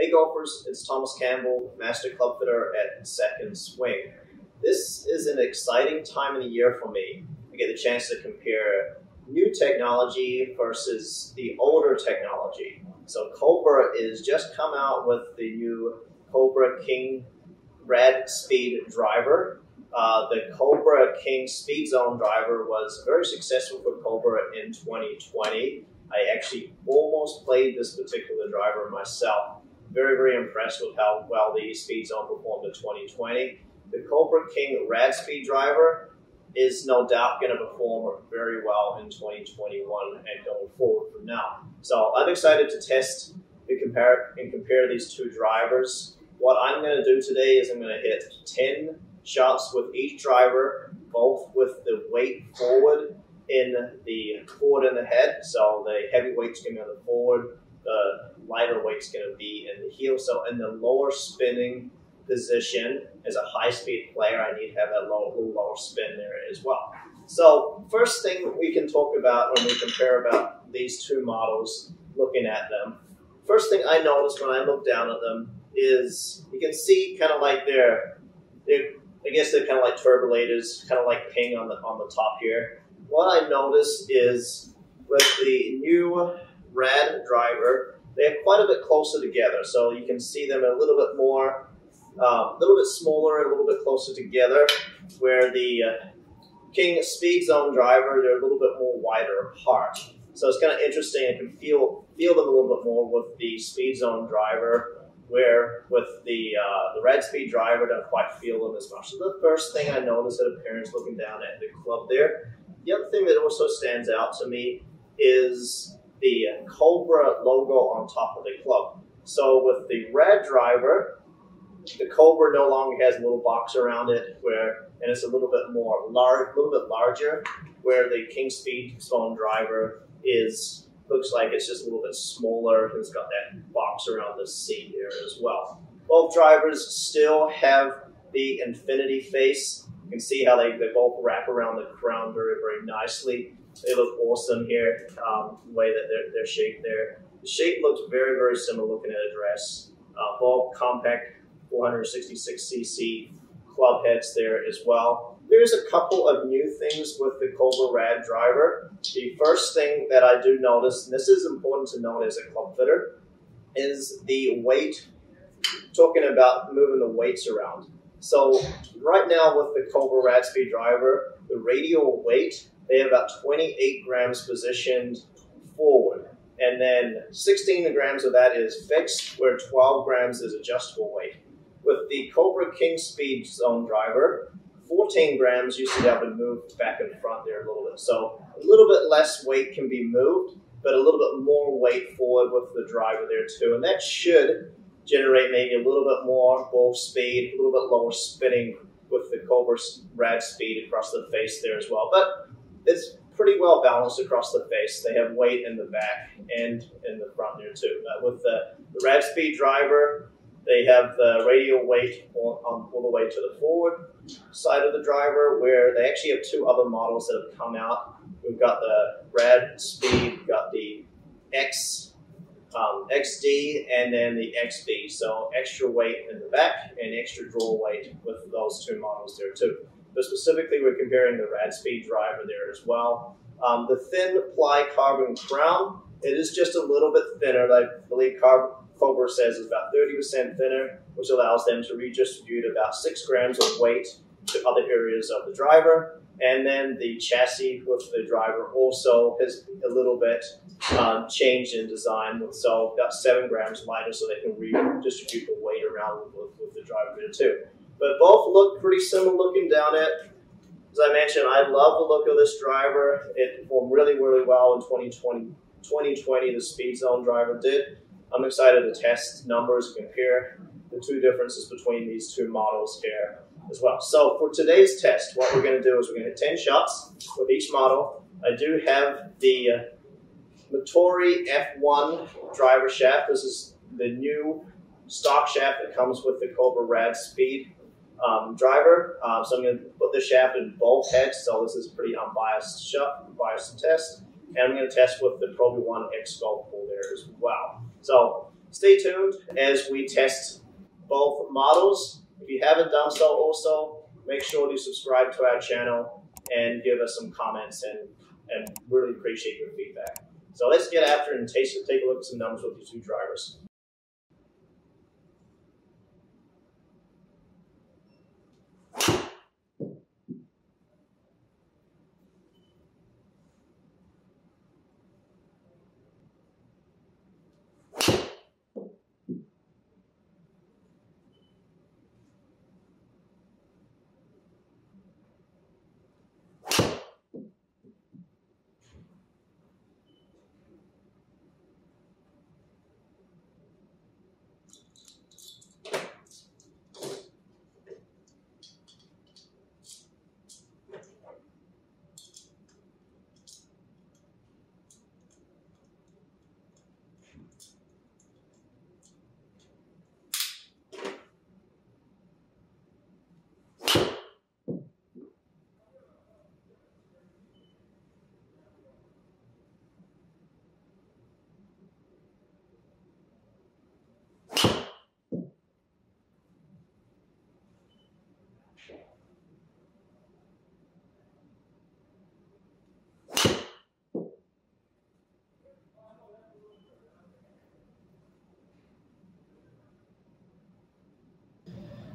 Hey golfers, it's Thomas Campbell, Master Club Fitter at Second Swing. This is an exciting time of the year for me. I get the chance to compare new technology versus the older technology. So Cobra is just come out with the new Cobra King Rad Speed driver. Uh, the Cobra King Speed Zone driver was very successful for Cobra in 2020. I actually almost played this particular driver myself. Very, very impressed with how well the Speed Zone performed in 2020. The Cobra King Rad Speed driver is no doubt going to perform very well in 2021 and going forward from now. So I'm excited to test and compare and compare these two drivers. What I'm going to do today is I'm going to hit 10 shots with each driver, both with the weight forward in the forward in the head. So the heavy weight's going to be on the forward, the lighter weight's going to be in the heel. So in the lower spinning position as a high speed player, I need to have that low, little lower spin there as well. So first thing we can talk about when we compare about these two models, looking at them. First thing I noticed when I look down at them is you can see kind of like their, their I guess they're kind of like turbulators, kind of like ping on the on the top here. What I noticed is with the new Rad driver, they're quite a bit closer together. So you can see them a little bit more, uh, a little bit smaller, and a little bit closer together. Where the uh, King Speed Zone driver, they're a little bit more wider apart. So it's kind of interesting. I can feel feel them a little bit more with the Speed Zone driver where with the uh, the Rad Speed driver, don't quite feel them as much. So the first thing I noticed at appearance looking down at the club there. The other thing that also stands out to me is the Cobra logo on top of the club. So with the Rad driver, the Cobra no longer has a little box around it where, and it's a little bit more large, a little bit larger, where the King Speed Zone driver is looks like it's just a little bit smaller. It's got that box around the seat there as well. Both drivers still have the infinity face. You can see how they, they both wrap around the crown very, very nicely. They look awesome here, um, the way that they're, they're shaped there. The shape looks very, very similar looking at a dress. Uh, both compact 466cc club heads there as well. There's a couple of new things with the Cobra Rad driver. The first thing that I do notice, and this is important to note as a club fitter, is the weight, talking about moving the weights around. So right now with the Cobra Rad Speed driver, the radial weight, they have about 28 grams positioned forward. And then 16 grams of that is fixed, where 12 grams is adjustable weight. With the Cobra King Speed Zone driver, 14 grams used to be able to move back and front there a little bit. So a little bit less weight can be moved, but a little bit more weight forward with the driver there too. And that should generate maybe a little bit more ball speed, a little bit lower spinning with the Cobra Rad speed across the face there as well. But it's pretty well balanced across the face. They have weight in the back and in the front there too. But with the, the Rad speed driver, they have the radial weight on, all the way to the forward side of the driver, where they actually have two other models that have come out. We've got the Rad Speed, we've got the X um, XD, and then the XB. So extra weight in the back and extra draw weight with those two models there too. But specifically, we're comparing the Rad Speed driver there as well. Um, the thin ply carbon crown, it is just a little bit thinner. I believe Cobra says is about 30% thinner, which allows them to redistribute about six grams of weight to other areas of the driver. And then the chassis with the driver also has a little bit um, changed in design, so about seven grams lighter, so they can redistribute the weight around with, with the driver too. But both look pretty similar looking down it. As I mentioned, I love the look of this driver. It performed really, really well in 2020. 2020, the Speed Zone driver did. I'm excited to test numbers, compare the two differences between these two models here as well. So for today's test, what we're going to do is we're going to hit 10 shots with each model. I do have the uh, Motori F1 driver shaft. This is the new stock shaft that comes with the Cobra Rad Speed um, driver. Um, so I'm going to put the shaft in both heads. So this is pretty unbiased shot, unbiased test. And I'm going to test with the Pro V1 X Golf Ball there as well. So stay tuned as we test both models. If you haven't done so also, make sure to subscribe to our channel and give us some comments and, and really appreciate your feedback. So let's get after and taste, take a look at some numbers with these two drivers.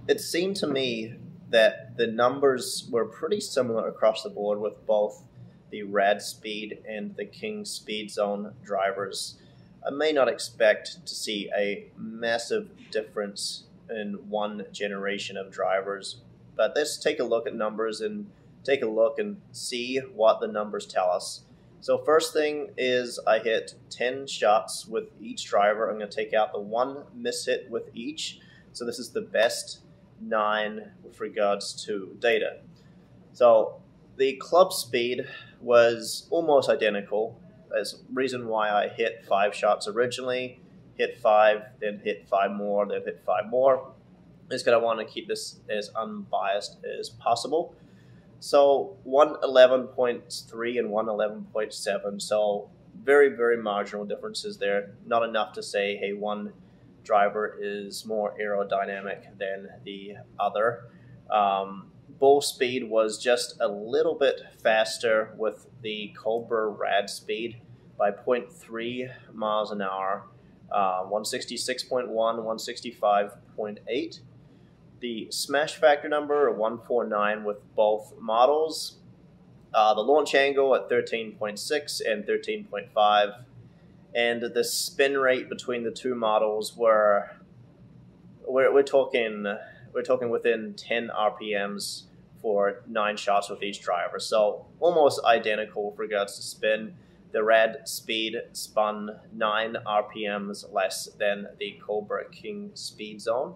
It seemed to me that the numbers were pretty similar across the board with both the Rad Speed and the King Speed Zone drivers. I may not expect to see a massive difference in one generation of drivers, but let's take a look at numbers and take a look and see what the numbers tell us. So first thing is I hit 10 shots with each driver. I'm going to take out the one miss hit with each. So this is the best 9 with regards to data. So the club speed was almost identical. As reason why I hit five shots originally, hit five, then hit five more, then hit five more, is because I want to keep this as unbiased as possible. So 111.3 and 111.7, so very, very marginal differences there. Not enough to say, hey, one driver is more aerodynamic than the other. Um, ball speed was just a little bit faster with the Cobra Rad speed by 0.3 miles an hour, uh, 166.1, 165.8. The smash factor number 149 with both models. Uh, the launch angle at 13.6 and 13.5 and the spin rate between the two models were we're, we're talking we're talking within 10 RPMs for nine shots with each driver. So almost identical with regards to spin. The rad speed spun nine RPMs less than the Cobra King speed zone.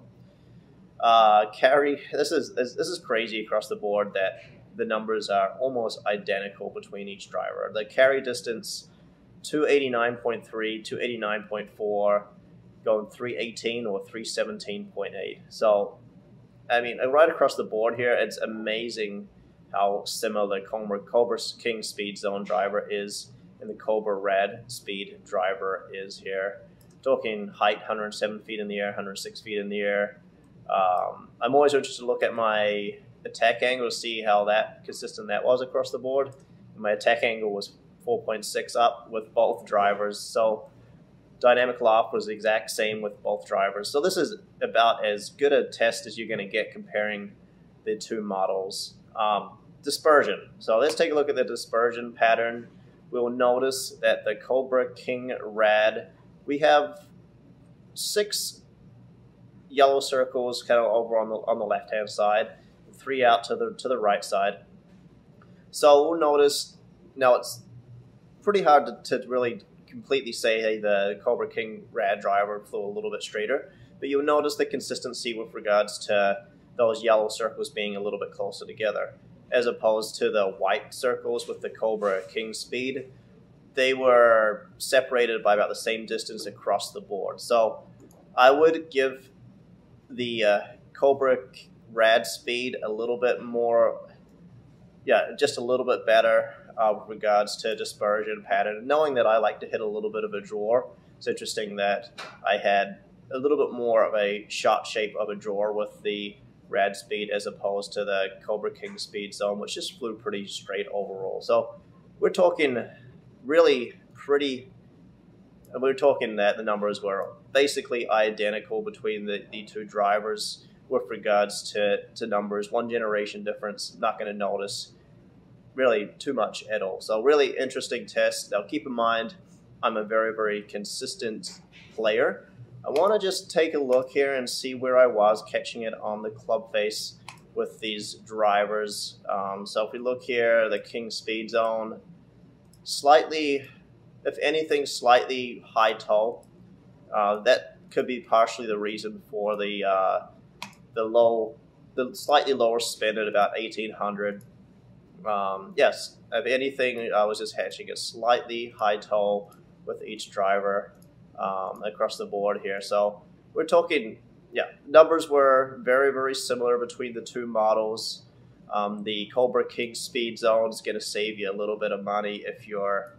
Uh, carry this is this is crazy across the board that the numbers are almost identical between each driver. The carry distance 289.3, 289.4, going 318 or 317.8. So, I mean, right across the board here, it's amazing how similar the Cobra, King Speed Zone driver is and the Cobra Rad Speed driver is here. Talking height, 107 feet in the air, 106 feet in the air. Um, I'm always interested to look at my attack angle to see how that consistent that was across the board. My attack angle was 4.6 up with both drivers. So dynamic loft was the exact same with both drivers. So this is about as good a test as you're going to get comparing the two models. Um, dispersion. So let's take a look at the dispersion pattern. We'll notice that the Cobra King Rad, we have six yellow circles kind of over on the on the left hand side, three out to the to the right side. So we'll notice now it's pretty hard to, to really completely say, hey, the Cobra King Rad driver flew a little bit straighter. But you'll notice the consistency with regards to those yellow circles being a little bit closer together, as opposed to the white circles with the Cobra King speed. They were separated by about the same distance across the board. So I would give the uh, Cobra Rad speed a little bit more, yeah, just a little bit better uh, with regards to dispersion pattern, knowing that I like to hit a little bit of a draw. it's interesting that I had a little bit more of a shot shape of a drawer with the rad speed as opposed to the Cobra King speed zone, which just flew pretty straight overall. So we're talking really pretty. and We're talking that the numbers were basically identical between the, the two drivers with regards to, to numbers. One generation difference, not going to notice really too much at all. So really interesting test. Now keep in mind, I'm a very, very consistent player. I want to just take a look here and see where I was catching it on the club face with these drivers. Um, so if we look here, the King Speed Zone, slightly, if anything, slightly high toe. Uh, that could be partially the reason for the uh, the low, the slightly lower spin at about 1800. Um, yes, if anything, I was just hatching a slightly high toe with each driver um, across the board here. So we're talking, yeah, numbers were very, very similar between the two models. Um, the Cobra King speed zone is going to save you a little bit of money if you're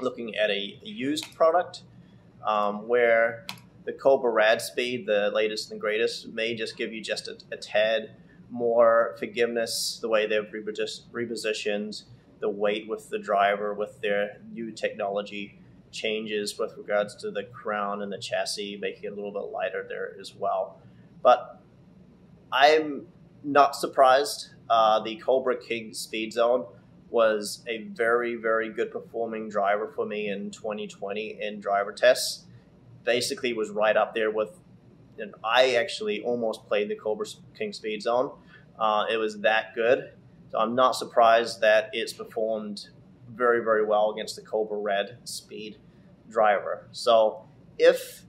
looking at a, a used product, um, where the Cobra Rad speed, the latest and greatest, may just give you just a, a tad more forgiveness, the way they've repositioned the weight with the driver, with their new technology changes with regards to the crown and the chassis, making it a little bit lighter there as well. But I'm not surprised. Uh, the Cobra King Speed Zone was a very, very good performing driver for me in 2020 in driver tests. Basically, was right up there with, and I actually almost played the Cobra King Speed Zone. Uh, it was that good. So I'm not surprised that it's performed very, very well against the Cobra Rad speed driver. So if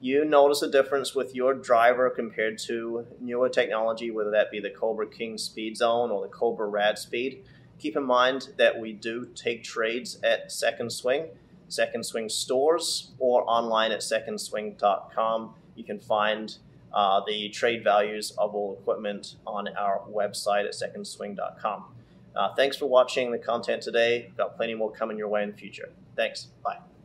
you notice a difference with your driver compared to newer technology, whether that be the Cobra King Speed Zone or the Cobra Rad Speed, keep in mind that we do take trades at Second Swing, Second Swing stores, or online at secondswing.com. You can find uh, the trade values of all equipment on our website at secondswing.com. Uh, thanks for watching the content today. Got plenty more coming your way in the future. Thanks. Bye.